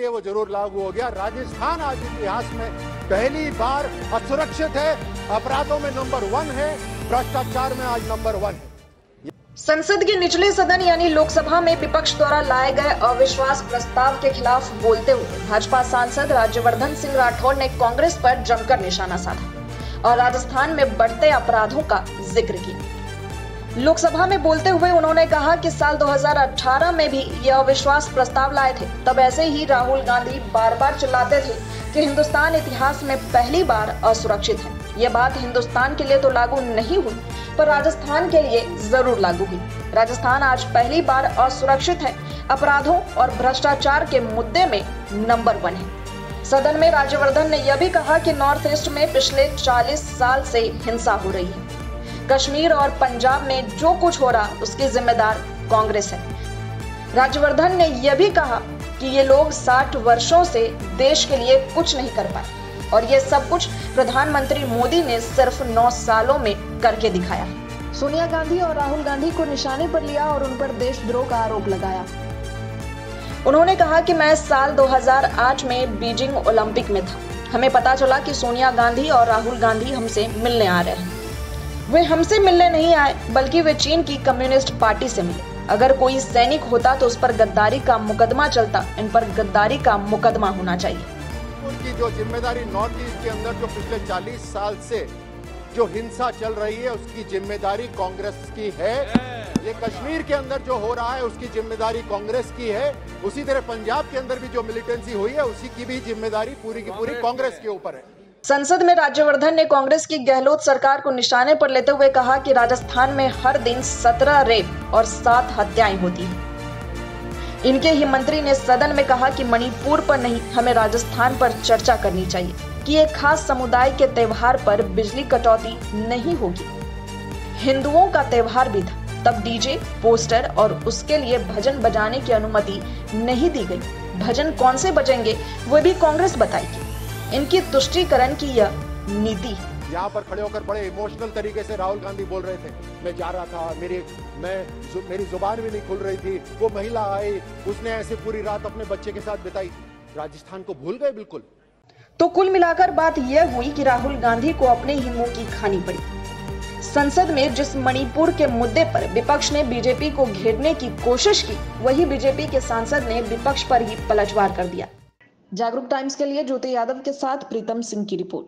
लिए वो ज़रूर लागू हो गया। राजस्थान आज इतिहास में पहली बार असुरक्षित है। अपराधों में नंबर वन है। भ्रष्टाचार में आज नंबर वन है। संसद के निचले सदन यानी लोकसभा में विपक्ष द्वारा लाए गए अविश्वास प्रस्ताव के खिलाफ बोलते हुए भाजपा सांसद राज्यवर्धन सिंह राठौर ने कांग्रेस पर जमकर निशाना साधा और राजस्थान में बढ़ते अपराधों का ज़िक्र किया। लोकसभा में बोलते हुए उन्होंने कहा कि साल 2018 में भी यह अविश्वास प्रस्ताव लाए थे। तब ऐसे ही राहुल गांधी बार बार चिल्लाते थे कि हिंदुस्तान इतिहास में पहली बार असुरक्षित है। ये बात हिंदुस्तान के लिए तो लागू नहीं हुई, पर राजस्थान के लिए ज़रूर लागू हुई। राजस्थान आज पहली बार असुरक्षित है। अपराधों और भ्रष्टाचार के मुद्दे में नंबर वन है। सदन में राज्यवर्धन ने यह भी कहा कि नॉर्थ ईस्ट में पिछले 40 साल से हिंसा हो रही है। कश्मीर और पंजाब में जो कुछ हो रहा, उसकी जिम्मेदार कांग्रेस है। राज्यवर्धन ने यह भी कहा कि ये लोग 60 वर्षों से देश के लिए कुछ नहीं कर पाए और ये सब कुछ प्रधानमंत्री मोदी ने सिर्फ़ 9 सालों में करके दिखाया। सोनिया गांधी और राहुल गांधी को निशाने पर लिया और उन पर देशद्रोह का आरोप लगाया। उन्होंने कहा कि मैं साल 2008 में बीजिंग ओलंपिक में था। हमें पता चला कि सोनिया गांधी और राहुल गांधी हमसे मिलने आ रहे हैं। वे हमसे मिलने नहीं आए, बल्कि वे चीन की कम्युनिस्ट पार्टी से मिले। अगर कोई सैनिक होता तो उस पर गद्दारी का मुकदमा चलता, इन पर गद्दारी का मुकदमा होना चाहिए। उनकी जो ज़िम्मेदारी नॉर्थ ईस्ट के अंदर जो पिछले 40 साल से जो हिंसा चल रही है, उसकी ज़िम्मेदारी कांग्रेस की है। ये कश्मीर के अंदर जो हो रहा है, उसकी ज़िम्मेदारी कांग्रेस की है। उसी तरह पंजाब के अंदर भी जो मिलिटेंसी हुई है, उसी की भी ज़िम्मेदारी पूरी की पूरी कांग्रेस के ऊपर है। संसद में राज्यवर्धन ने कांग्रेस की गहलोत सरकार को निशाने पर लेते हुए कहा कि राजस्थान में हर दिन सत्रह रेप और सात हत्याएँ होती हैं। इनके ही मंत्री ने सदन में कहा कि मणिपुर पर नहीं, हमें राजस्थान पर चर्चा करनी चाहिए कि एक खास समुदाय के त्योहार पर बिजली कटौती नहीं होगी। हिंदुओं का त्योहार भी था, तब डीजे, पोस्टर और उसके लिए भजन बजाने की अनुमति नहीं दी गई। भजन कौन से बजेंगे, वो भी कांग्रेस बताएगी। इनकी तुष्टीकरण की यह नीति। यहाँ पर खड़े होकर बड़े इमोशनल तरीके से राहुल गांधी बोल रहे थे। मैं जा रहा था मेरी मैं जु, मेरी ज़ुबान भी नहीं खुल रही थी। वो महिला आई उसने ऐसे पूरी रात अपने बच्चे के साथ बिताई। राजस्थान को भूल गए बिल्कुल। तो कुल मिलाकर बात यह हुई कि राहुल गांधी को अपने ही मुँह की खानी पड़ी। संसद में जिस मणिपुर के मुद्दे पर विपक्ष ने बीजेपी को घेरने की कोशिश की वही बीजेपी के सांसद ने विपक्ष पर ही पलटवार कर दिया। जागरूक टाइम्स के लिए ज्योति यादव के साथ प्रीतम सिंह की रिपोर्ट।